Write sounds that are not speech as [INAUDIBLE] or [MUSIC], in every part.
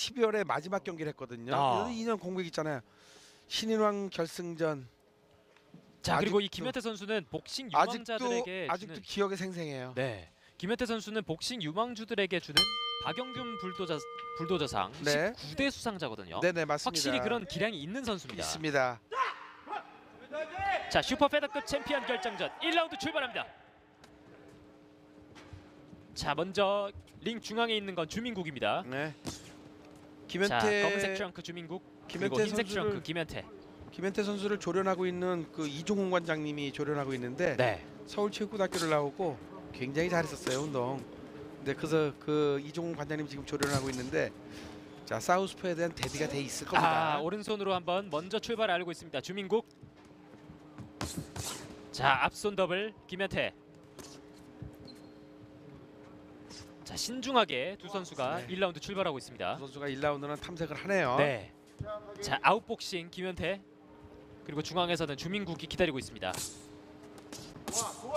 12월에 마지막 경기를 했거든요. 아. 2년 공백 있잖아요. 신인왕 결승전 자 그리고 이 아직도- 김현태 선수는 복싱 아직도 유망자들에게 아직도 주는 기억에 생생해요. 네 김현태 선수는 복싱 유망주들에게 주는 박영균 불도저 불도저상 네. 19대 수상자거든요. 네네 맞습니다. 확실히 그런 기량이 있는 선수입니다. 있습니다. 자 슈퍼 페더급 챔피언 결정전 1라운드 출발합니다. 자 먼저 링 중앙에 있는 건 주민국입니다. 네. 자 김현태 검은색 트렁크 주민국 그리고 김현태 흰색 트렁크 김현태. 김현태 선수를 조련하고 있는 그 이종훈 관장님이 조련하고 있는데 네. 서울체육고등학교를 나오고 굉장히 잘했었어요 운동. 근데 그래서 그 이종훈 관장님 지금 조련하고 있는데 자 사우스포에 대한 대비가 돼 있을 겁니다. 아 오른손으로 한번 먼저 출발을 알고 있습니다. 주민국. 자 앞손 더블 김현태. 자 신중하게 두 선수가 네. 1라운드 출발하고 있습니다. 그 선수가 1라운드는 탐색을 하네요. 네. 자 아웃복싱 김현태. 그리고 중앙에서는 주민국이 기다리고 있습니다.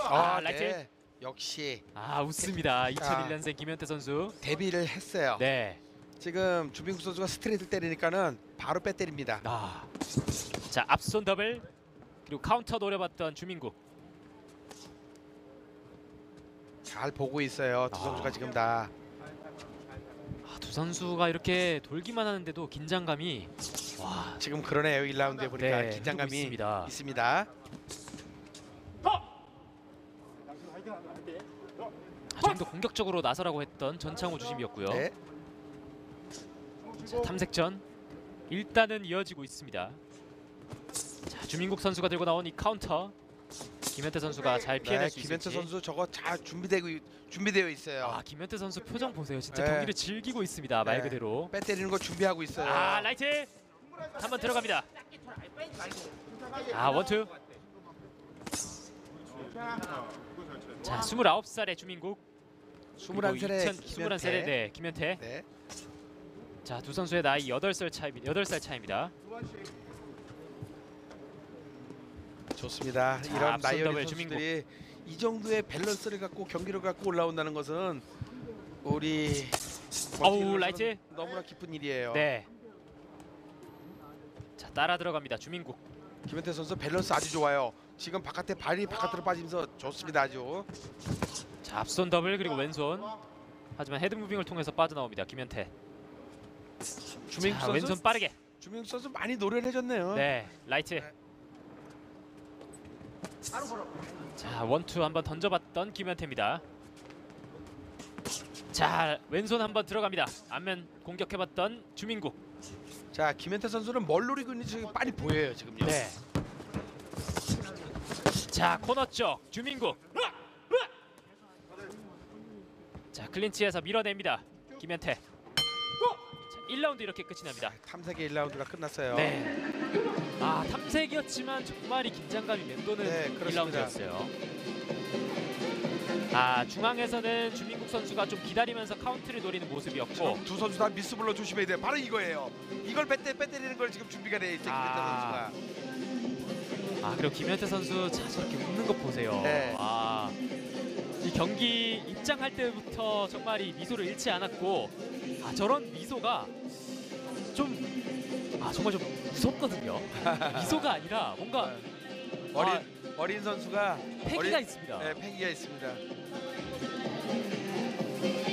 아, 아, 라이트. 네. 역시 아 웃습니다. 2001년생 김현태 선수. 데뷔를 했어요. 네. 지금 주민국 선수가 스트레이트 때리니까는 바로 빼 때립니다. 아. 자 앞손 더블 그리고 카운터 노려봤던 주민국. 잘 보고 있어요. 두 아. 선수가 지금 다. 아, 두 선수가 이렇게 돌기만 하는데도 긴장감이 와 지금 그러네요. 1라운드에 보니까 네, 긴장감이 흐르고 있습니다. 있습니다. 좀더 공격적으로 나서라고 했던 전창호 주심이었고요. 네. 자, 탐색전 일단은 이어지고 있습니다. 자, 주민국 선수가 들고 나온 이 카운터 김현태 선수가 잘 피해낼 네, 수 김현태 있을지. 선수 저거 잘 준비되고 준비되어 있어요. 아 김현태 선수 표정 보세요. 진짜 네. 경기를 즐기고 있습니다. 말 네. 그대로. 빼 때리는 거 준비하고 있어요. 아 라이트 한 번 들어갑니다. 아 원투. 자 29살의 주민국 21살의 21살의 김현태. 네 김현태. 네. 자두 선수의 나이 8살 차이 8살 차입니다. 좋습니다. 자, 이런 앞선 나이 더블 어린 선수들이 이 정도의 밸런스를 갖고 경기를 갖고 올라온다는 것은 우리 어우, 라이트. 너무나 기쁜 일이에요. 네. 자 따라 들어갑니다. 주민국. 김현태 선수 밸런스 아주 좋아요. 지금 바깥에 발이 바깥으로 빠지면서 좋습니다 아주. 자 앞손 더블 그리고 왼손. 하지만 head moving을 통해서 빠져나옵니다. 김현태. 주민국 자, 선수 왼손 빠르게. 주민국 선수 많이 노련해졌네요. 네 라이트. 자 원투 한번 던져봤던 김현태입니다. 자 왼손 한번 들어갑니다. 앞면 공격해봤던 주민국. 자 김현태 선수는 뭘 노리고 있는지 빨리 보여요 지금요. 네. 자 코너 쪽 주민국. 자 클린치에서 밀어냅니다. 김현태. 자 1라운드 이렇게 끝이 납니다. 탐색의 1라운드가 끝났어요. 네. 아 탐색이었지만 정말이 긴장감이 맴도는 네, 그렇습니다. 1라운드였어요. 아 중앙에서는 주민국 선수가 좀 기다리면서 카운터를 노리는 모습이었고 지금 두 선수 다 미스블로 조심해야 돼요. 바로 이거예요. 이걸 빼때 빼때리는 걸 지금 준비가 돼 있죠 아. 김현태 선수가. 아 그리고 김현태 선수 자 저렇게 웃는 것 보세요. 네. 아 이 경기 입장할 때부터 정말 이 미소를 잃지 않았고 아 저런 미소가 좀 아 정말 좀 무섭거든요. [LAUGHS] 미소가 아니라 뭔가 어린 아, 어린 선수가 패기가 어린- 있습니다. 네, 패기가 있습니다.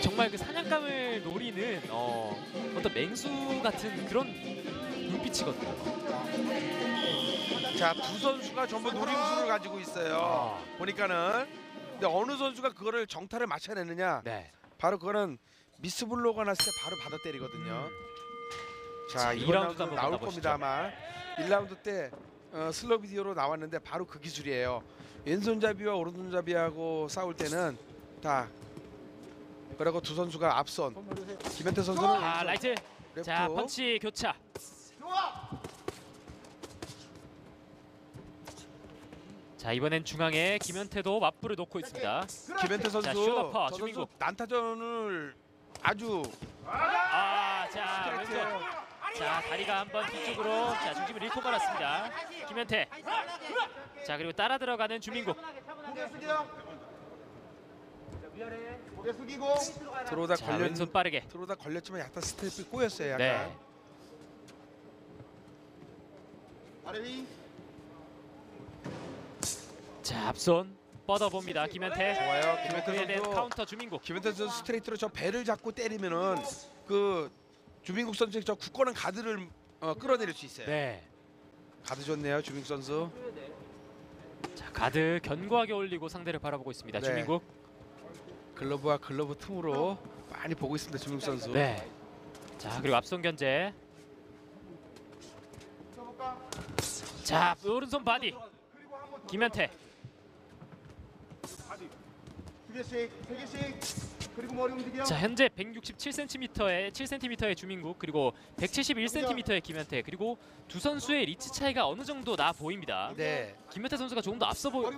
정말 그 사냥감을 노리는 어, 어떤 맹수 같은 그런 눈빛이거든요. 자, 두 선수가 전부 놀이구슬을 가지고 있어요. 아, 보니까는 근데 어느 선수가 그거를 정타를 맞춰내느냐 네. 바로 그거는 미스블로가 났을 때 바로 받아 때리거든요. 자, 자, 이번 2라운드 라운드 한번 나올 만나보시죠. 겁니다 아마. 1라운드 때 어, 슬로 비디오로 나왔는데 바로 그 기술이에요. 왼손잡이와 오른손잡이하고 싸울 때는 다 그리고 두 선수가 앞선 김현태 선수는 아 라이트. 레프트. 자 펀치 교차. 자 이번엔 중앙에 김현태도 맞불을 놓고 있습니다. 김현태 선수 자, 슈더퍼, 저 선수 주민국. 난타전을 아주 아자 스트레이트예요. 왼손. 자 다리가 한번 뒤쪽으로 자 중심을 잃고 말았습니다. 김현태. 자 그리고 따라 들어가는 주민국. 고개 숙이고 들어오다 자 걸렸 왼손 빠르게. 들어오다 걸렸지만 약간 스텝이 꼬였어요. 약간. 네. 아래 위 자 앞손 뻗어봅니다 김현태. 좋아요. 김현태 선수. 카운터 주민국. 김현태 선수 스트레이트로 저 배를 잡고 때리면은 그 주민국 선수의 저 굳건한 가드를 어, 끌어내릴 수 있어요. 네. 가드 좋네요, 주민국 선수. 자 가드 견고하게 올리고 상대를 바라보고 있습니다. 네. 주민국. 글러브와 글러브 틈으로 많이 보고 있습니다, 주민국 선수. 네. 자 그리고 앞손 견제. 자 오른손 바디. 김현태. 두 개씩 세 개씩 자 현재 167cm의 7cm의 주민국 그리고 171cm의 김현태 그리고 두 선수의 리치 차이가 어느 정도 나 보입니다. 네, 김현태 선수가 조금 더 앞서 보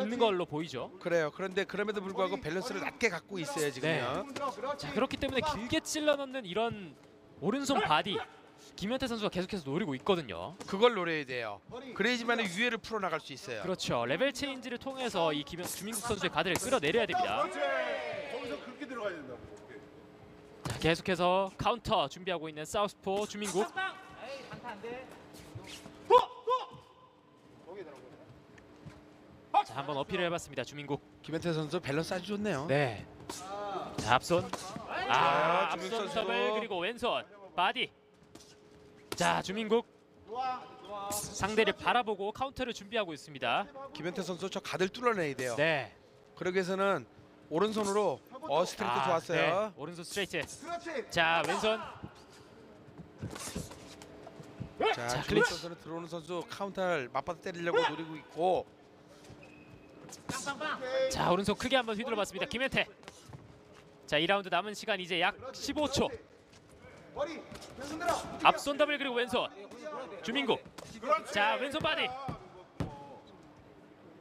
있는 걸로 보이죠. 그래요. 그런데 그럼에도 불구하고 밸런스를 낮게 갖고 있어요, 지금요. 힘 들어 그렇지 자 그렇기 때문에 길게 찔러 넣는 이런 오른손 바디 김현태 선수가 계속해서 노리고 있거든요. 그걸 노려야 돼요. 그래야지만 유해를 풀어나갈 수 있어요. 그렇죠. level change를 통해서 이 김현, 주민국 선수의 가드를 끌어내려야 됩니다. 들어가야 된다 자, 계속해서 카운터 준비하고 있는 사우스포 주민국. 거기에 들어가 자 한번 어필을 해봤습니다. 주민국. 김현태 선수 밸런스 아주 좋네요. 네. 자 앞손. 아 주민국 앞손 선수. 더블 그리고 왼손 바디. 자 주민국 좋아 좋아 상대를 바라보고 카운터를 준비하고 있습니다. 김현태 선수 저 가드를 뚫어내야 돼요. 네. 그러기 위해서는 오른손으로 어 스트레이트 아, 좋았어요. 네. 오른손 스트레이트. 자 왼손. 자, 클린치. 선수는 들어오는 선수 카운터를 맞받아 때리려고 노리고 있고. 자 오른손 크게 한번 휘둘러봤습니다. 김현태. 자 2라운드 남은 시간 이제 약 15초. 머리 왼손 들어 앞손 더블 그리고 왼손. 주민국. 자 왼손 바디.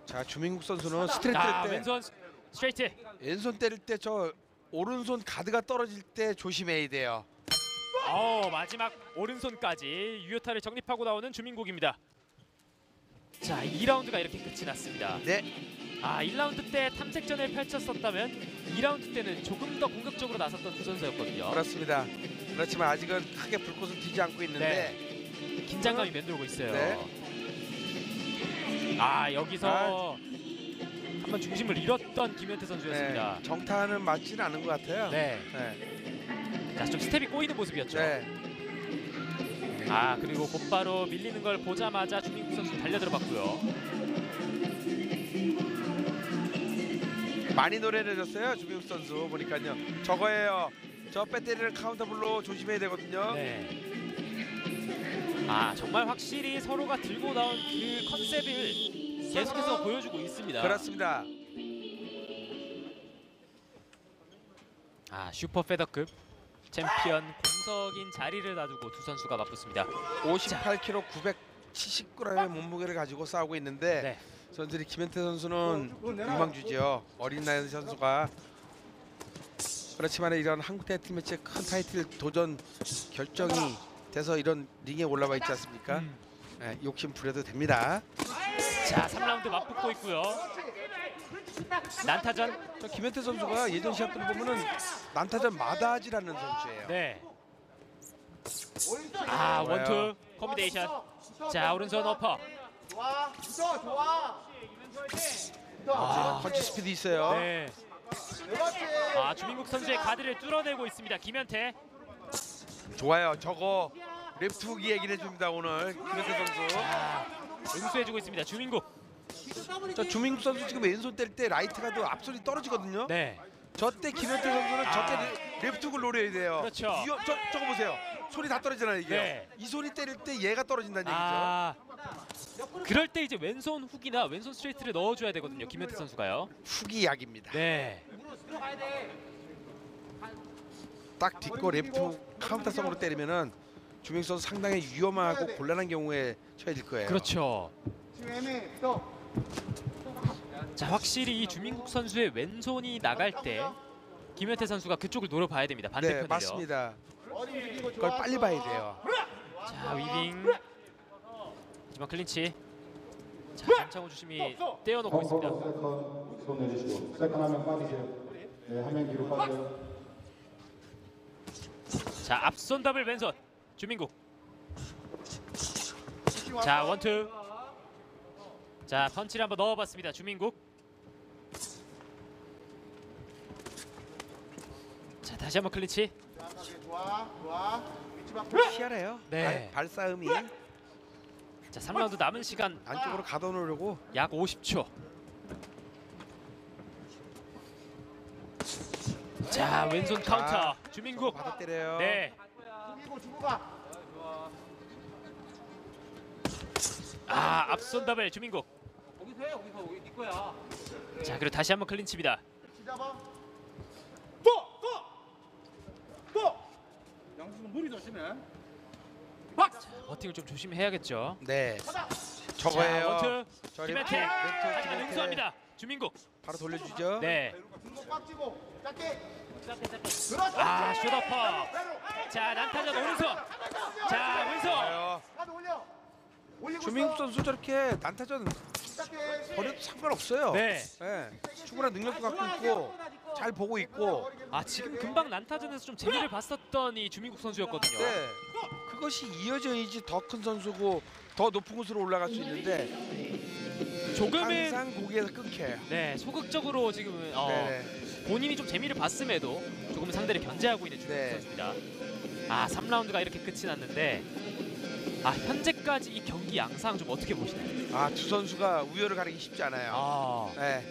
자 주민국 선수는 스트레이트 자때 왼손 스트레이트. 왼손 때릴 때 저 오른손 가드가 떨어질 때 조심해야 돼요. 어 마지막 오른손까지 유효타를 적립하고 나오는 주민국입니다. 자 2라운드가 이렇게 끝이 났습니다. 네, 아 1라운드 때 탐색전을 펼쳤었다면 2라운드 때는 조금 더 공격적으로 나섰던 두 선수였거든요. 그렇습니다. 그렇지만 아직은 크게 불꽃은 튀지 않고 있는데 긴장감이 맴돌고 있어요. 네. 아 여기서 한번 중심을 잃었던 김현태 선수였습니다. 네, 정타는 맞지는 않은 것 같아요. 네. 네. 자, 좀 스텝이 꼬이는 모습이었죠. 네. 아 그리고 곧바로 밀리는 걸 보자마자 주민국 선수 달려들어봤고요. 많이 노래해줬어요 주민국 선수 보니까요. 저거예요. 저 빼때리는 카운터블로 조심해야 되거든요. 네. 아 정말 확실히 서로가 들고 나온 그 컨셉을 계속해서 보여주고 있습니다. 그렇습니다. 아 슈퍼 페더급 챔피언 공석인 자리를 놔두고 두 선수가 맞붙습니다. 58kg 970g의 몸무게를 가지고 싸우고 있는데 네. 선수들이 김현태 선수는 유망주죠. 어린 나이 선수가 그렇지만 이런 한국 대팀 매치의 큰 타이틀 도전 결정이 돼서 이런 링에 올라와 있지 않습니까? 음. 네, 욕심 부려도 됩니다. 자 3라운드 맞붙고 있고요. 난타전. 저 김현태 선수가 예전 시합들 보면은 난타전 마다하지 않는 선수예요. 네. 아. 원투 콤비네이션. 자 오른손 어퍼. 좋아 붙어 좋아 아. 펀치 스피드 있어요. 네. 아 주민국 선수의 가드를 뚫어내고 있습니다. 김현태. 좋아요. 저거 훅이 얘기를 해줍니다 오늘 김현태 선수. 아, 응수해주고 있습니다. 주민국. 저 주민국 선수 지금 왼손 뗄 때 라이트가 또 앞손이 떨어지거든요. 네. 저때 김현태 선수는 아. 저때 레- 레프트 훅을 노려야 돼요. 그렇죠. 이거- 저, 저거 보세요. 손이 다 떨어지잖아요 이게. 네. 이 손이 때릴 때 얘가 떨어진다는 얘기죠. 아. 그럴 때 이제 왼손 훅이나 왼손 스트레이트를 넣어줘야 되거든요. 김현태 선수가요. 훅이 약입니다. 네. 딱 딛고 레프트 훅 카운터성으로 때리면은 주민국 선수 상당히 위험하고 곤란한 경우에 처해질 거예요. 그렇죠. 자 확실히 이 주민국 선수의 왼손이 나갈 때 김현태 선수가 그쪽을 노려봐야 됩니다. 네, 반대편을요. 맞습니다. 그걸 빨리 봐야 돼요. 자 위빙. 하지만 클린치. 자 장창호 주심이 떼어놓고 있습니다. 세컨 손 내주시고 세컨 하면 빠지세요. 네, 한명 뒤로 빠져. 자 앞선 더블 왼손 주민국. 자 원투. 자 펀치를 한번 넣어봤습니다 주민국. 자 다시 한번 바꿔. 희한해요. 네. 발, 발싸움이 자 3라운드 남은 시간 안쪽으로 가둬놓으려고 약 50초. 자 왼손 카운터 주민국. 받아 때려요. 네. 죽이고 주고 가. 아 앞선 더블 주민국. 거기서 해 거기서 여기 네 거야. 자 그리고 다시 한번. 위치 잡아. 양수는 머리 조심해. 버팅을 좀 조심해야겠죠. 네. 자 저거예요. 원투 저 김현태. 레프트, 하지만 김현태. 응수합니다. 주민국. 바로 돌려주죠. 네. 꽉 쥐고. 짧게. 아 숏어퍼. 자 난타전 오른손. 자 왼손. 주민국. 선수 저렇게 난타전. 버려도 상관없어요. 네. 네. 충분한 능력도 갖고 있고 잘 보고 있고. 아 지금 금방 난타전에서 좀 재미를 봤었던 이 주민국 선수였거든요. 네. 그것이 이어져야지 더 큰 선수고 더 높은 곳으로 올라갈 수 있는데 조금은 항상 거기에서 끊겨요. 네 소극적으로 지금 어, 네네. 본인이 좀 재미를 봤음에도 조금 상대를 견제하고 있는 주민국 네. 선수입니다. 아 3라운드가 이렇게 끝이 났는데 아 현재까지 이 경기 양상 좀 어떻게 보시나요? 아 두 선수가 우열을 가리기 쉽지 않아요. 아 네.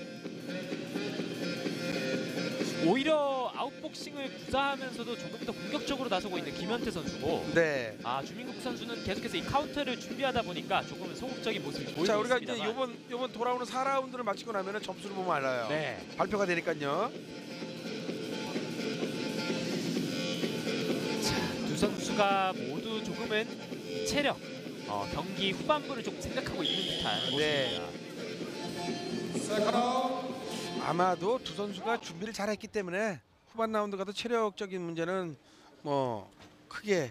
오히려 아웃복싱을 구사하면서도 조금 더 공격적으로 나서고 있는 김현태 선수고 네. 아 주민국 선수는 계속해서 이 카운터를 준비하다 보니까 조금은 소극적인 모습을 보이고 자 우리가 이제 있습니다만 요번 요번 돌아오는 4라운드를 마치고 나면은 점수를 보면 알아요. 네. 발표가 되니까요. 두 선수가 모두 조금은 체력, 어, 경기 후반부를 좀 생각하고 있는 듯한 네. 모습입니다. 아마도 두 선수가 준비를 잘했기 때문에 후반 라운드 가도 체력적인 문제는 뭐 크게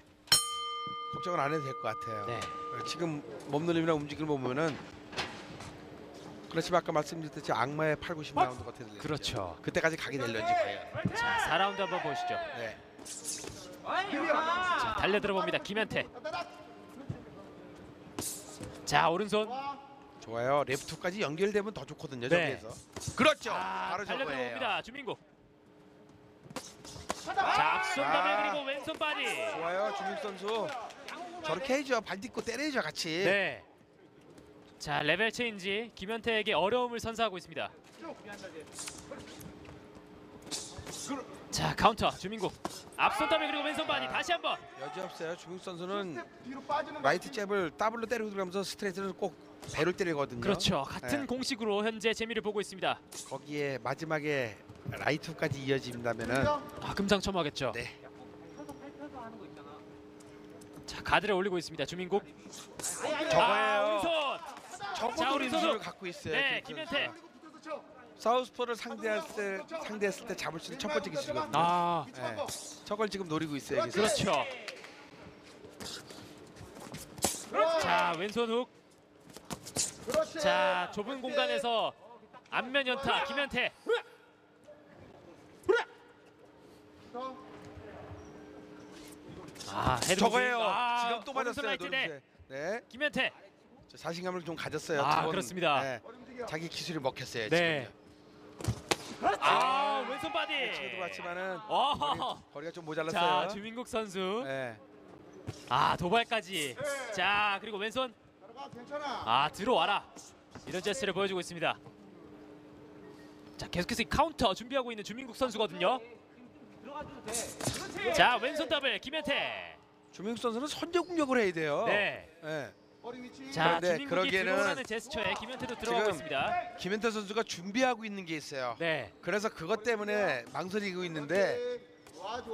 걱정을 안 해도 될 것 같아요. 네. 지금 몸놀림이나 움직임을 보면은 그렇지만 아까 말씀드렸듯이 악마의 8, 90 라운드 같아요. 그렇죠. 그때까지 가게 될런지 과연. 자, 4라운드 한번 보시죠. 네. 자, 달려들어 봅니다. 김현태. 자, 오른손. 좋아. 좋아요. 레프트까지 연결되면 더 좋거든요. 네. 저기에서. 그렇죠. 아, 바로 달려들어 저거예요. 봅니다. 주민국. 자, 앞손 다음에 아. 그리고 왼손 바디. 좋아요. 주민 선수. 저렇게 해야죠. 발 딛고 때려야죠, 같이. 네. 자, 레벨 체인지 김현태에게 어려움을 선사하고 있습니다. 자, 카운터 주민국. 앞손 다음에 그리고 왼손 바디 다시 한번. 여지 없어요. 주민 선수는 라이트 잽을 더블로 때리고 들어가면서 스트레이트는 꼭 배를 때리거든요. 그렇죠. 같은 네. 공식으로 현재 재미를 보고 있습니다. 거기에 마지막에 라이트까지 이어진다면은 아, 금상첨화겠죠. 네. 자, 가드를 올리고 있습니다. 주민국. 저거예요. 아. 자, 저것도 오른손으로. 리즈를 갖고 있어요. 네, 김 김현태. 선수가. 사우스포를 상대했을 때 상대했을 때 잡을 수 있는 첫 번째 기술이거든요. 아, 바꿔. 저걸 지금 노리고 있어요. 여기서. 그렇죠. 자, 왼손 훅. 그렇지. 자, 좁은 공간에서 안면 연타 김현태. 아, 헤드 저거예요. 아, 지금 또 오른손 맞았어요. 라이트 네. 네. 김현태. 저 자신감을 좀 가졌어요. 아, 두 번. 그렇습니다. 네. 자기 기술이 먹혔어요. 네. 지금요. 아, 왼손 바디. 치고도 봤지만은 어. 거리가 좀 자, 모자랐어요. 주민국 선수. 네. 아, 도발까지. 자, 그리고 왼손. 아, 들어와라. 이런 제스처를 보여주고 있습니다. 자, 계속해서 이 카운터 준비하고 있는 주민국 선수거든요. 자, 왼손 더블 김현태. 주민국 선수는 선제 공격을 해야 돼요. 네. 네. 자, 그런데 주민국이 그러기에는 들어오라는 제스처에 김현태도 들어가고 지금 있습니다. 김현태 선수가 준비하고 있는 게 있어요. 네. 그래서 그것 때문에 망설이고 있는데.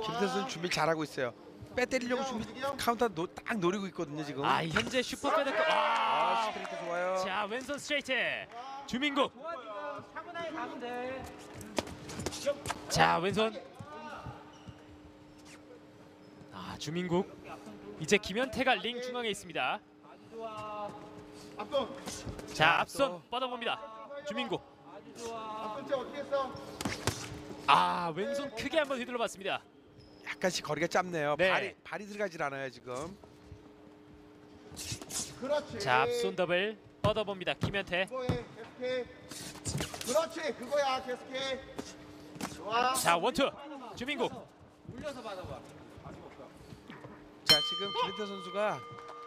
김현태 선수 준비 잘하고 있어요. 빼 때리려고 준비 카운터 노, 딱 노리고 있거든요 지금. 아, 현재 슈퍼 페더급. 아, 아. 스트레이트 좋아요. 자, 왼손 스트레이트. 주민국. 자, 왼손. 아, 주민국. 이제 김현태가 링 중앙에 있습니다. 자, 자, 앞선 또. 뻗어봅니다. 주민국. 아 왼손 크게 한번 휘둘러봤습니다. 약간씩 거리가 짧네요. 네. 발이 발이 들어가질 않아요 지금. 그렇지. 자 앞손 더블 뻗어봅니다. 김현태. 그렇지. 그거야. 계속해. 좋아. 자 원투 주민국. 올려서 받아봐. 자 지금 김현태 선수가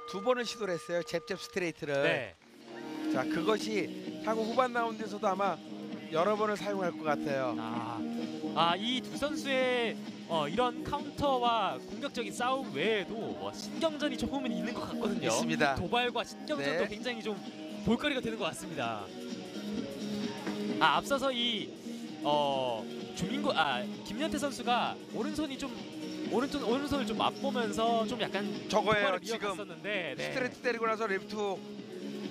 두 번을 시도를 했어요. 잽잽 스트레이트를. 네. 자 그것이 향후 후반 라운드에서도 아마 여러 번을 사용할 것 같아요. 아 이 두 선수의 어, 이런 카운터와 공격적인 싸움 외에도 뭐 신경전이 조금은 있는 것 같거든요. 있습니다. 도발과 신경전도 네. 굉장히 좀 볼거리가 되는 것 같습니다. 아 앞서서 이 어, 주민국 아 김현태 선수가 오른손이 좀 오른손 오른손을 좀 맛보면서 좀 약간 저거예요, 지금. 네. 스트레이트 때리고 나서 레프트 훅.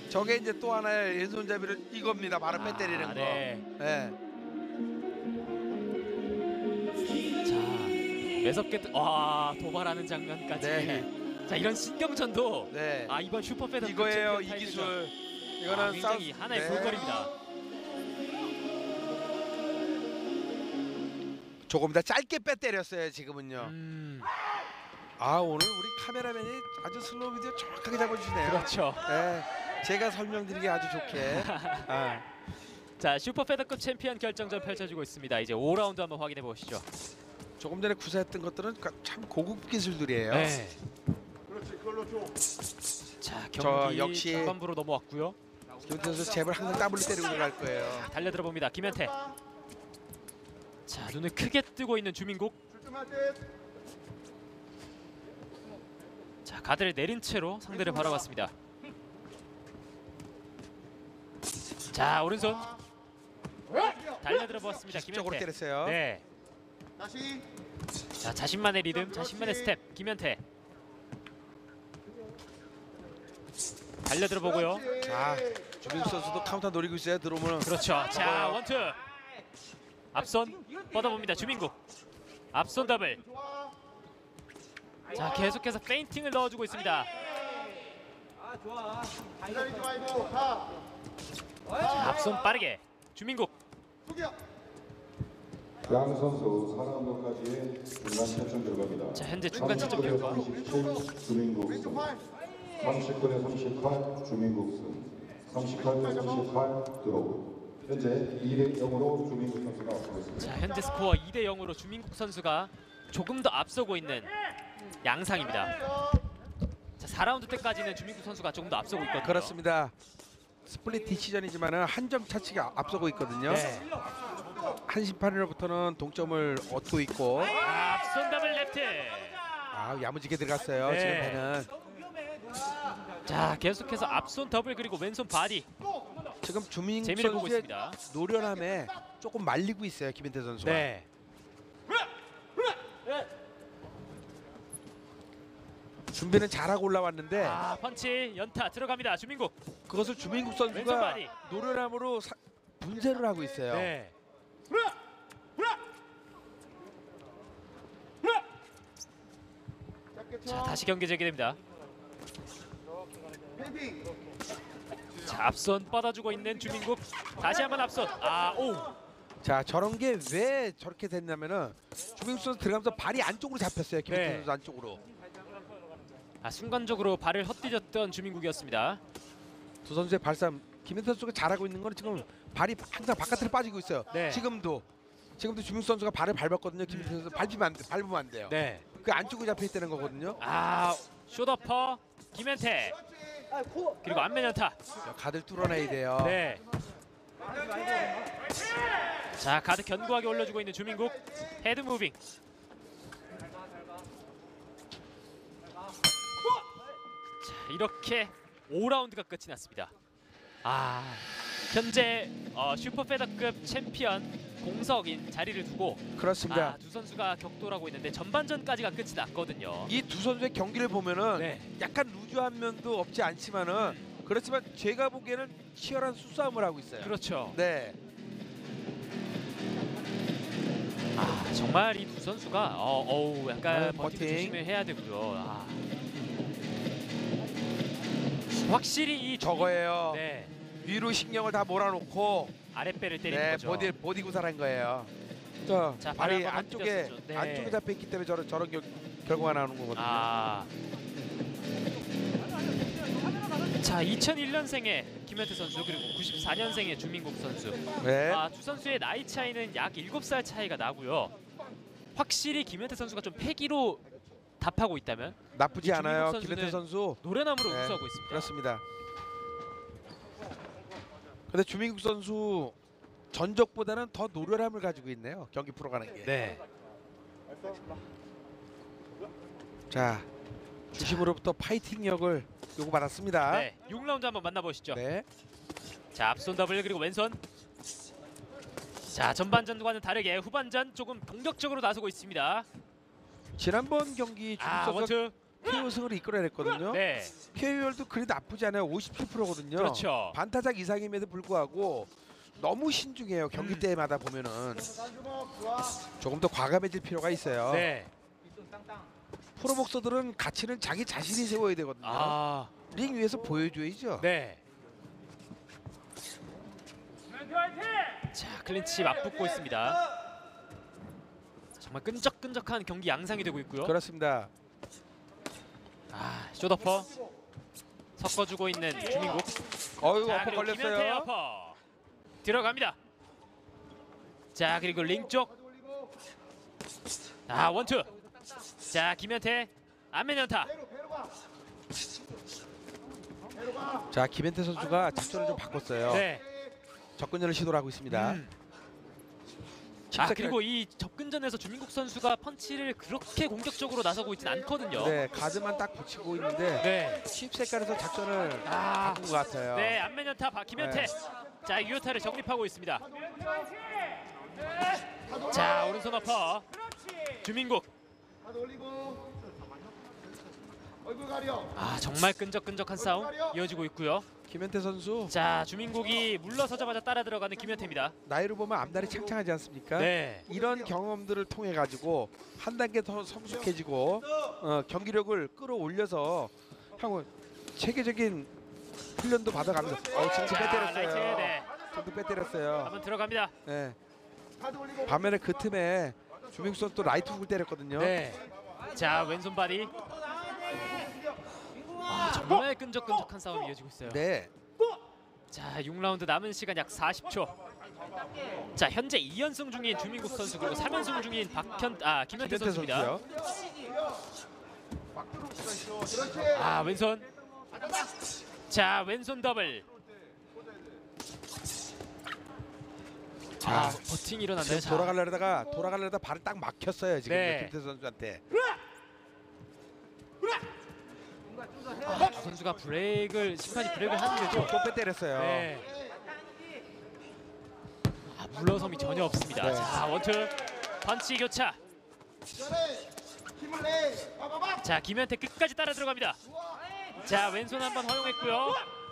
저게 이제 또 하나의 왼손잡이를 이겁니다. 바로 빼 때리는 아, 거. 네. 네. 자 매섭게 또- 와 도발하는 장면까지. 네. 자 이런 신경전도 네. 아 이번 슈퍼페더 이거예요 이 기술. 이거는 아, 굉장히 사우스- 하나의 네. 볼거리입니다. 조금 더 짧게 빼 때렸어요 지금은요. 음, 아 오늘 우리 카메라맨이 아주 슬로우 비디오 정확하게 잡아주시네요. 그렇죠. 네. 제가 설명드리기 아주 좋게. [LAUGHS] 아, 자 슈퍼 페더급 챔피언 결정전 펼쳐지고 있습니다. 이제 5라운드 한번 확인해 보시죠. 조금 전에 구사했던 것들은 가- 참 고급 기술들이에요. 네. 그렇지. 그걸로 줘. 자저 경기 역시- 중반부로 넘어왔고요. 김현태 선수 잽을 항상 더블로 때리고 들어갈 거예요. 달려들어 봅니다. 김현태. 자 눈을 크게 뜨고 있는 주민국. 자 가드를 내린 채로 상대를 바라봤습니다. 자 오른손 달려들어 보았습니다. 김현태. 때렸어요. 네. 다시. 자 자신만의 리듬, 자신만의 스텝. 김현태. 달려들어 보고요. 자, 주민국 선수도 카운터 노리고 있어요. 들어오면 그렇죠. 자 원투. 앞손 뻗어봅니다. 주민국. 앞손 더블. 자 계속해서 feinting을 넣어주고 있습니다. 자, 앞손 빠르게. 주민국. 양 선수 4라운드까지의 중간 채점 결과입니다. 자 현재 중간 채점 결과. 37 주민국 승, 팔. 39대 38 주민국 승, 38대 38 draw. 현재 2대 0으로 주민국 선수가 앞서고 있습니다. 자 현재 스코어 2대 0으로 주민국 선수가 조금 더 앞서고 있는 양상입니다. 자 4라운드 때까지는 주민국 선수가 조금 더 앞서고 있거든요. 그렇습니다. split decision이지만은 한점 차이가 앞서고 있거든요. 네. 한 심판으로부터는 동점을 얻고 있고 아, 앞손 더블 레프트. 아 야무지게 들어갔어요. 네. 지금 배는 자 계속해서 앞손 더블 그리고 왼손 body 지금 주민 재미를 보고 선수의 있습니다. 노련함에 조금 말리고 있어요. 김현태 선수가. 네. 준비는 잘하고 올라왔는데 아 펀치 연타 들어갑니다. 주민국. 그것을 주민국 왼손 선수가 body. 노련함으로 사- 분쇄를 하고 있어요. 네. 자 다시 경기 재개됩니다. 자 앞손 뻗어주고 있는 주민국. 다시 한번 앞손. 아 오. 자 저런 게 왜 저렇게 됐냐면은 주민국 선수 들어가면서 발이 안쪽으로 잡혔어요. 김인태 네. 선수 안쪽으로. 아 순간적으로 발을 헛디뎠던 주민국이었습니다. 두 선수의 발싸움 김인태 선수가 잘하고 있는 건 지금 발이 항상 바깥으로 빠지고 있어요. 네. 지금도 지금도 주민국 선수가 발을 밟았거든요. 김인태 선수 밟으면 안 돼. 밟으면 안 돼요. 네. 그 안쪽으로 잡혀 있다는 거거든요. 아 쇼더퍼 김현태 그리고 안면 연타. 자, 가들 뚫어내야 돼요. 네. 자 가드 견고하게 올려주고 있는 주민국 head moving. 자 이렇게 5라운드가 끝이 났습니다. 아 현재 어, 슈퍼페더급 챔피언 공석인 자리를 두고 그렇습니다. 아, 두 선수가 격돌하고 있는데 전반전까지가 끝이 났거든요. 이 두 선수의 경기를 보면은 네. 약간 loose한 면도 없지 않지만은 그렇지만 제가 보기에는 치열한 수싸움을 하고 있어요. 그렇죠. 네. 아 정말 이 두 선수가 어, 어우 약간 네, 버티기 버팅. 조심을 해야 되고요. 아. 확실히 이 저거예요. 네 위로 신경을 다 몰아놓고 아랫배를 때리는 네, 거죠. 보디 보디 구사한 거예요. 저 자, 발이 발을 한번 안쪽에. 네. 안쪽에 잡혀 있기 때문에 저런 저런 결, 결과가 나오는 거거든요. 아. 자, 2001년생의 김현태 선수 그리고 94년생의 주민국 선수. 네. 아, 두 선수의 나이 차이는 약 7살 차이가 나고요. 확실히 김현태 선수가 좀 패기로 답하고 있다면 나쁘지 이 않아요. 선수는- 선수. 노래나무로 네, 우수하고 있습니다. 그렇습니다. 근데 주민국 선수 전적보다는 더 노련함을 가지고 있네요. 경기 풀어가는 게. 네. 자, 주심으로부터 파이팅력을 요구받았습니다. 네. 6라운드 한번 만나보시죠. 네. 자, 앞손 더블 그리고 왼손. 자, 전반전과는 다르게 후반전 조금 공격적으로 나서고 있습니다. 지난번 경기 아, 주민국 선수 원투. KO 승을 이끌어냈거든요. 네. KO율도 그리 나쁘지 않아요. 57%거든요. 그렇죠. 반타작 이상임에도 불구하고 너무 신중해요. 경기 음. 때마다 보면은 조금 더 과감해질 필요가 있어요. 네. 프로 복서들은 가치는 자기 자신이 세워야 되거든요. 아, 링 위에서 보여줘야죠. 네. 자, 클린치 맞붙고 있습니다. 정말 끈적끈적한 경기 양상이 되고 있고요. 그렇습니다. 아, short upper 섞어주고 있는 주민국. 어유 자, upper 그리고 김현태 걸렸어요. upper 들어갑니다. 자, 그리고 링 쪽. 아, 원투. 자, 김현태 안면 연타. 자 김현태 선수가 작전을 좀 바꿨어요. 네. 접근전을 시도를 하고 있습니다. 음. 아 그리고 이 접근전에서 주민국 선수가 펀치를 그렇게 공격적으로 나서고 있진 않거든요. 네 가드만 딱 붙이고 있는데 네. 칩 색깔에서 작전을 아, 바꾼 것 같아요. 네 안면 연타 박 김현태. 네. 자 유효타를 정립하고 있습니다. 자 오른손 어퍼 주민국. 아 정말 끈적끈적한 싸움 이어지고 있고요. 김현태 선수 자 주민국이 물러서자마자 따라 들어가는 김현태입니다. 나이로 보면 앞날이 창창하지 않습니까? 네. 이런 경험들을 통해 가지고 한 단계 더 성숙해지고 어, 경기력을 끌어올려서 향후 체계적인 훈련도 받아가면서 어, 자 빼때렸어요. 라이트 네. 저도 빼때렸어요. 한번 들어갑니다. 네. 반면에 그 틈에 주민국 선수 또 라이트 훅을 때렸거든요. 네. 자 왼손 body. 아 정말 끈적끈적한 싸움이 이어지고 있어요. 네. 자 6라운드 남은 시간 약 40초. 자 현재 2연승 중인 주민국 선수 그리고 3연승 중인 박현 아 김현태 김현태 선수입니다. 선수요. 아 왼손. 자 왼손 더블. 자 자, 버팅이 일어났네요. 지금 자, 돌아가려다가 돌아가려다 발을 딱 막혔어요 지금 네. 김현태 선수한테. 아, 두 선수가 브레이크를 심판이 브레이크를 하는데도 또 빼때렸어요. 네. 아, 물러섬이 전혀 없습니다. 네. 자 원투 펀치 교차. 자 김현태 끝까지 따라 들어갑니다. 자 왼손 한번 허용했고요.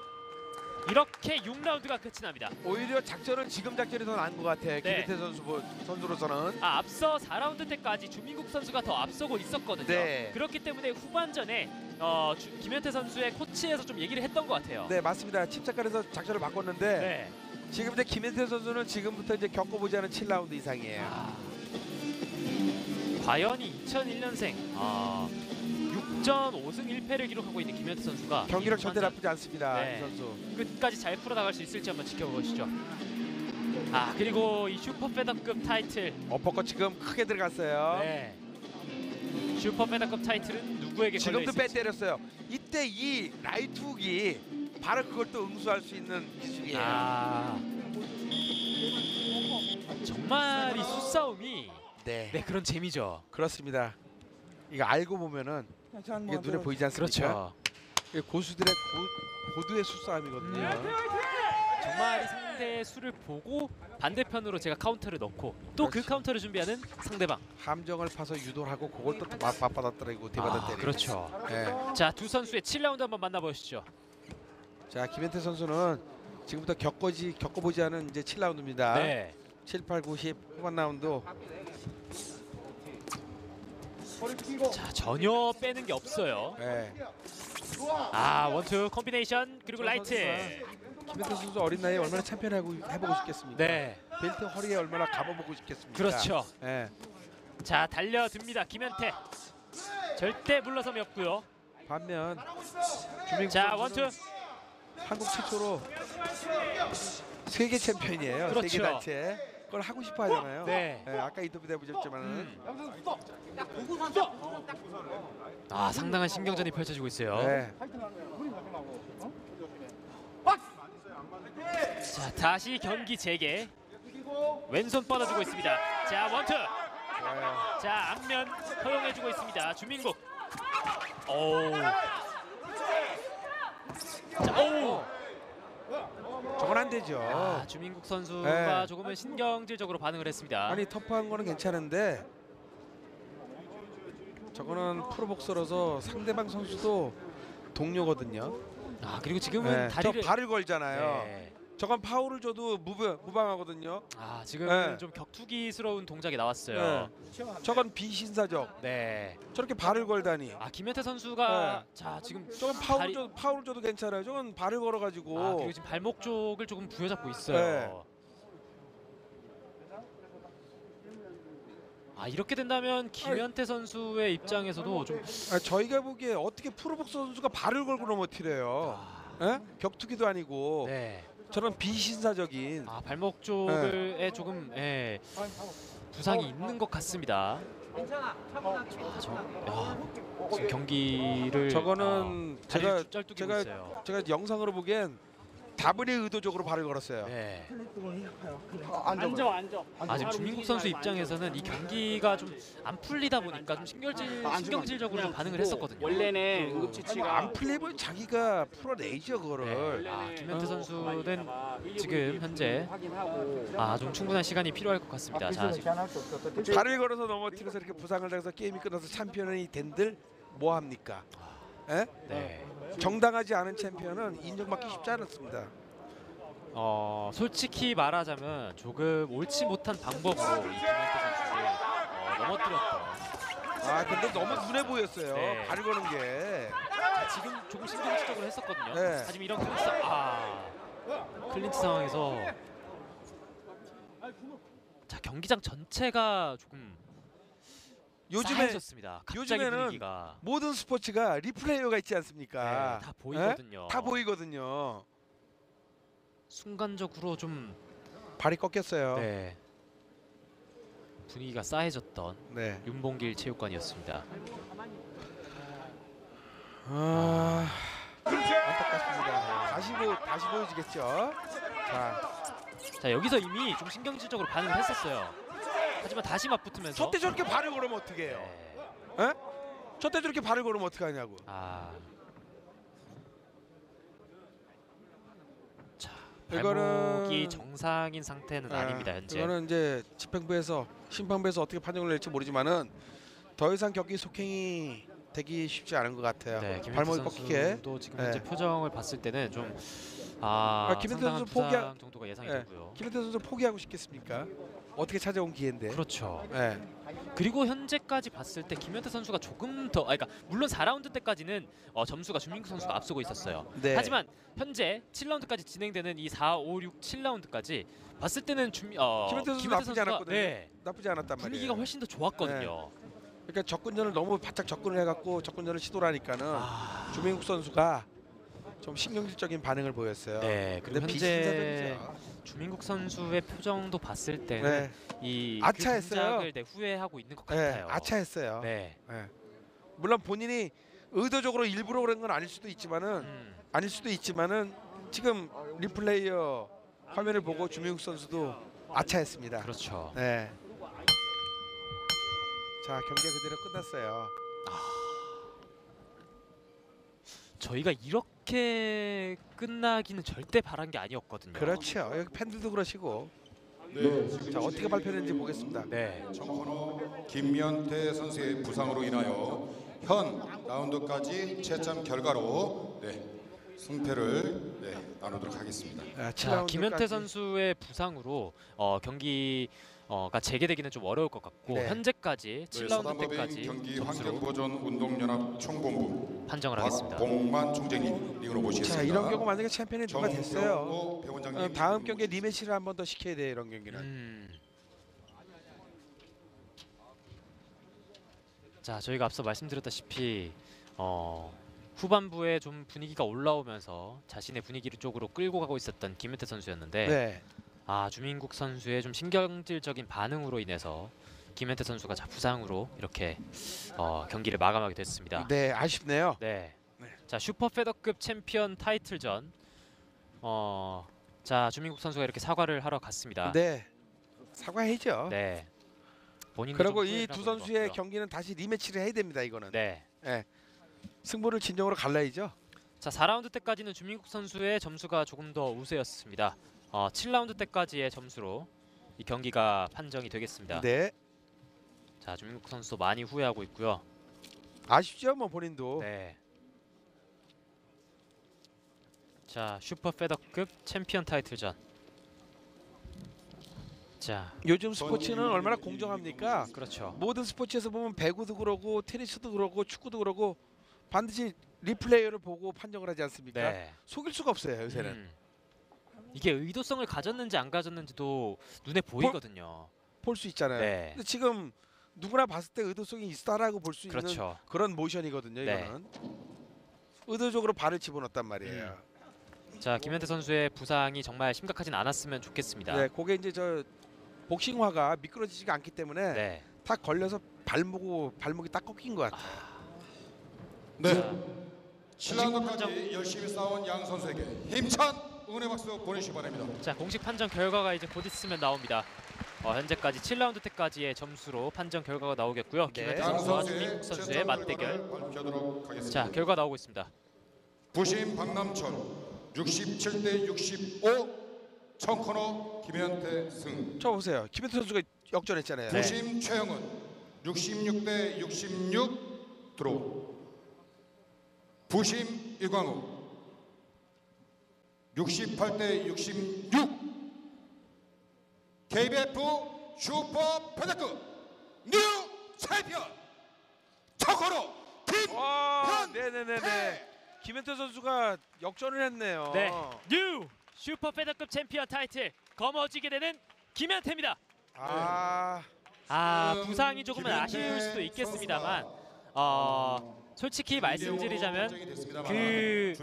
이렇게 6라운드가 끝이 납니다. 오히려 작전은 지금 작전이 더 나은 것 같아. 김태 선수 보- 선수로서는. 아, 앞서 4라운드 때까지 주민국 선수가 더 앞서고 있었거든요. 네. 그렇기 때문에 후반전에 어, 주- 김현태 선수의 코치에서 좀 얘기를 했던 것 같아요. 네 맞습니다. 칩 색깔에서 작전을 바꿨는데 네. 지금 이제 김현태 선수는 지금부터 이제 겪어보지 않은 7라운드 이상이에요. 아, 과연 이 2001년생 아, 6전 5승 1패를 기록하고 있는 김현태 선수가 경기력 이 절대 나쁘지 않습니다. 네. 이 선수. 끝까지 잘 풀어나갈 수 있을지 한번 지켜보시죠. 아 그리고 이 슈퍼 페더급 타이틀 어퍼컷 지금 크게 들어갔어요. 네. 슈퍼 페더급 타이틀은 누구에게 지금도 있을지. 빼 때렸어요. 이때 이 라이트 훅이 바로 그걸 또 응수할 수 있는 기술이에요. 아 정말 이 수싸움이 네. 네 그런 재미죠. 그렇습니다. 이거 알고 보면은 이게 눈에 보이지 않습니까? 그렇죠. 이게 고수들의 고, 고도의 수싸움이거든요. 음. 정말 이 상대의 수를 보고 반대편으로 제가 카운터를 넣고 또 그 그렇죠. 카운터를 준비하는 상대방. 함정을 파서 유도를 하고 그걸 또 맞- 맞받아떨어지고 뒤받아 아, 때리고. 그렇죠. 네. 자두 선수의 7라운드 한번 만나보시죠. 자 김현태 선수는 지금부터 겪어지 겪어보지 않은 이제 7라운드입니다. 네. 7, 8, 9, 10 후반 라운드. 자 전혀 빼는 게 없어요. 네. 아 원투 콤비네이션 그리고 저 라이트. 김현태 선수 어린 나이에 얼마나 챔피언 하고 해보고 싶겠습니까? 네, 벨트 허리에 얼마나 감아보고 싶겠습니까? 그렇죠. 예. 자 달려듭니다 김현태. 절대 물러섬이 없고요. 반면 자 원투. 한국 최초로 세계 챔피언이에요. 그렇죠. 세계 단체. 그걸 하고 싶어 하잖아요. 네. 예, 아까 인터뷰 때 보셨지만은 음. 아 상당한 신경전이 펼쳐지고 있어요. 네. 자 다시 경기 재개. 왼손 뻗어주고 있습니다. 자 원투. 좋아요. 자 앞면 허용해주고 있습니다. 주민국. 오. 자 오. 저건 안 되죠. 아, 주민국 선수가 네. 조금은 신경질적으로 반응을 했습니다. 아니 터프한 거는 괜찮은데 저거는 프로복서로서 상대방 선수도 동료거든요. 아 그리고 지금은 네, 다리를 저 발을 걸잖아요. 네. 저건 파울을 줘도 무방, 무방하거든요. 아 지금은 네. 좀 격투기스러운 동작이 나왔어요. 저건 비신사적. 네. 저렇게 발을 걸다니. 아 김현태 선수가 자 지금 저건 파울 다리- 줘 파울 줘도 괜찮아요. 저건 발을 걸어가지고. 아 그리고 지금 발목 쪽을 조금 부여잡고 있어요. 네. 아 이렇게 된다면 김현태 선수의 입장에서도 좀 아, 저희가 보기에 어떻게 프로복서 선수가 발을 걸고 넘어뜨려요. 예? 격투기도 아니고 네. 저런 비신사적인. 아 발목 쪽에 조금 예, 부상이 있는 것 같습니다. 아, 저, 야, 지금 경기를 저거는 아, 제가 다리를 짤뚝이고 제가 있어요. 제가 영상으로 보기엔 다분히 의도적으로 발을 걸었어요. 네. 앉아 아 지금 주민국 선수 입장에서는 이 경기가 좀 안 풀리다 보니까 좀 신경질 신경질적으로 좀 반응을 했었거든요. 원래는 응급처치가 안 풀리면 자기가 풀어내죠 그거를. 네. 아 김현태 선수는 지금 현재 아 좀 충분한 시간이 필요할 것 같습니다. 자 지금 발을 걸어서 넘어뜨려서 이렇게 부상을 당해서 게임이 끝나서 챔피언이 된들 뭐 합니까? 예? 네. 정당하지 않은 챔피언은 인정받기 쉽지 않았습니다. 어 솔직히 말하자면 조금 옳지 못한 방법으로 이 김현태 선수를 어, 넘어뜨렸던. 아 근데 너무 눈에 보였어요. 네. 발을 거는 게. 자, 지금 조금 신경질적으로 했었거든요. 네. 하지만 이런 클린치 상- 아 클린치 상황에서 자 경기장 전체가 조금 요즘에 싸해졌습니다. 갑자기 요즘에는 분위기가 모든 스포츠가 리플레이가 있지 네, 않습니까? 다 보이거든요. 다 보이거든요. 순간적으로 좀 발이 꺾였어요. 네. 분위기가 싸해졌던 네. 윤봉길 체육관이었습니다. 아, 안타깝습니다. 다시 보 다시 보여지겠죠. 자, 자 여기서 이미 좀 신경질적으로 반응을 했었어요. 하지만 다시 맞붙으면서 저때 저렇게 발을 걸으면 어떻게 해요? 네. 저때 저렇게 발을 걸으면 어떡하냐고. 아. 자, 이거는- 발목이 정상인 상태는 아닙니다 현재. 이거는 이제 집행부에서 심판부에서 어떻게 판정을 낼지 모르지만은 더 이상 경기 속행이 되기 쉽지 않은 것 같아요. 네, 발목이 꺾이게. 선수도 지금 네. 현재 표정을 봤을 때는 좀 아, 아, 김현태 상당한 선수 포기하- 부상 정도가 예상이 네. 되고요. 김현태 선수 포기하고 싶겠습니까? 어떻게 찾아온 기회인데. 그렇죠. 네. 그리고 현재까지 봤을 때 김현태 선수가 조금 더, 아, 그러니까 물론 4라운드 때까지는 어, 점수가 준민국 선수가 앞서고 있었어요. 네. 하지만 현재 7라운드까지 진행되는 이 4, 5, 6, 7라운드까지 봤을 때는 준, 어, 김현태 선수 나쁘지 선수가, 않았거든요. 네, 나쁘지 않았단 말이에요. 분위기가 훨씬 더 좋았거든요. 그러니까 접근전을 너무 바짝 접근을 해갖고 접근전을 시도를 하니까는 아, 주민국 선수가 좀 신경질적인 반응을 보였어요. 네, 그리고 근데 현재 비신사적이죠. 주민국 선수의 표정도 봤을 때는 네, 이 아차했어요. 그 동작을 네, 후회하고 있는 것 네, 같아요. 아차했어요. 네. 네. 물론 본인이 의도적으로 일부러 그런 건 아닐 수도 있지만은 음, 아닐 수도 있지만은 지금 리플레이어 화면을 보고 주민국 선수도 아차했습니다. 그렇죠. 네. 자 경기가 그대로 끝났어요. 저희가 이렇게 끝나기는 절대 바란 게 아니었거든요. 그렇죠. 여기 팬들도 그러시고. 네, 자 어떻게 발표되는지 보겠습니다. 네. 정건호 김면태 선수의 부상으로 인하여 현 라운드까지 채점 결과로 네, 승패를 네, 나누도록 하겠습니다. 아, 자, 7라운드까지. 김현태 선수의 부상으로 어, 경기 어가 재개되기는 좀 어려울 것 같고 네. 현재까지 7라운드 사단법인 때까지 경기 환경보전 운동연합 총본부 판정을 하겠습니다. 박봉만 총재님 링으로 모시겠습니다. 자 이런 경우 만약에 챔피언이 누가 됐어요. 어, 다음 경기에 모시겠습니다. 리매치를 한 번 더 시켜야 돼 이런 경기는. 음. 자 저희가 앞서 말씀드렸다시피 어, 후반부에 좀 분위기가 올라오면서 자신의 분위기를 쪽으로 끌고 가고 있었던 김현태 선수였는데 네. 아 주민국 선수의 좀 신경질적인 반응으로 인해서 김현태 선수가 자 부상으로 이렇게 어, 경기를 마감하게 됐습니다. 네 아쉽네요. 네. 네. 자 슈퍼 페더급 챔피언 타이틀전. 어, 자 주민국 선수가 이렇게 사과를 하러 갔습니다. 네. 사과해야죠. 네. 그리고 좀이두 선수의 같고요. 경기는 다시 rematch를 해야 됩니다. 이거는 네. 승부를 진정으로 갈라야죠. 자 4라운드 때까지는 주민국 선수의 점수가 조금 더 우세였습니다. 어, 7라운드 때까지의 점수로 이 경기가 판정이 되겠습니다. 네. 자 주민국 선수도 많이 후회하고 있고요. 아쉽죠, 뭐 본인도. 네. 자 슈퍼 페더급 챔피언 타이틀전. 자 요즘 스포츠는 얼마나 공정합니까? 그렇죠. 모든 스포츠에서 보면 배구도 그러고 테니스도 그러고 축구도 그러고 반드시 리플레이를 보고 판정을 하지 않습니까? 네. 속일 수가 없어요 요새는. 음. 이게 의도성을 가졌는지 안 가졌는지도 눈에 보이거든요. 볼 수 있잖아요. 네. 근데 지금 누구나 봤을 때 의도성이 있다라고 볼 수 있는 그렇죠. 그런 모션이거든요. 네. 이거는 의도적으로 발을 집어넣었단 말이에요. 자 김현태 선수의 부상이 정말 심각하진 않았으면 좋겠습니다. 네, 그게 이제 저 복싱화가 미끄러지지가 않기 때문에 네. 탁 걸려서 발목 발목이 딱 꺾인 것 같아요. 네. 자, 7라운드까지 열심히 싸운 양 선수에게 힘찬 응원의 박수 보내주시기 바랍니다. 자 공식 판정 결과가 이제 곧 있으면 나옵니다. 어, 현재까지 7라운드 때까지의 점수로 판정 결과가 나오겠고요. 네. 김현태 양 선수와 주민국 선수의 맞대결. 자 결과 나오고 있습니다. 부심 박남철 67대 65 청코너 김현태 승. 저 보세요. 김현태 선수가 역전했잖아요. 네. 부심 최영은 66대 66 드로. 부심 이광우 68대 66 KBF 슈퍼 페더급 new 챔피언 와, 김현태 네네네네. 김현태 선수가 역전을 했네요. 네. new 슈퍼 페더급 챔피언 타이틀 거머쥐게 되는 김현태입니다. 아, 아 부상이 조금은 김현태 아쉬울 수도 있겠습니다만 선수가 어 솔직히 말씀드리자면 그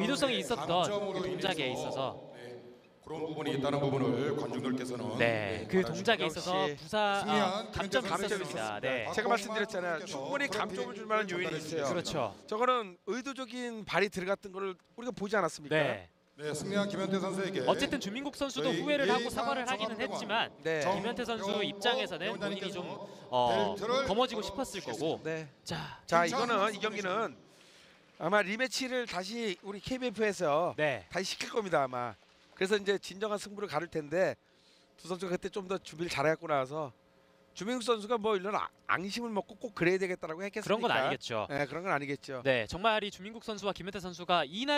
의도성이 있었던 그 동작에 있어서 그런 부분이 있다는 부분을 관중들께서는 네 그 동작에 있어서 부사 아, 감점이. 있었습니다. 네 제가 말씀드렸잖아요. 충분히 감점을 줄 만한 요인이 있어요. 그렇죠. 저거는 의도적인 발이 들어갔던 거를 우리가 보지 않았습니까? 네 네, 승리한 김현태 선수에게 어쨌든 주민국 선수도 후회를 하고 사과를 하기는 했지만 네. 정- 김현태 선수 입장에서는 본인이 좀 어, 거머쥐고 싶었을 거고 네. 자 자, 이거는 이 경기는 아마 리매치를 다시 우리 KBF에서 네. 다시 시킬 겁니다 아마. 그래서 이제 진정한 승부를 가를 텐데 두 선수가 그때 좀 더 준비를 잘해갖고 나서 주민국 선수가 뭐 이런 아- 앙심을 먹고 꼭 그래야 되겠다라고 했겠습니까? 그런 건 아니겠죠. 네, 그런 건 아니겠죠. 네, 정말 이 주민국 선수와 김현태 선수가 이날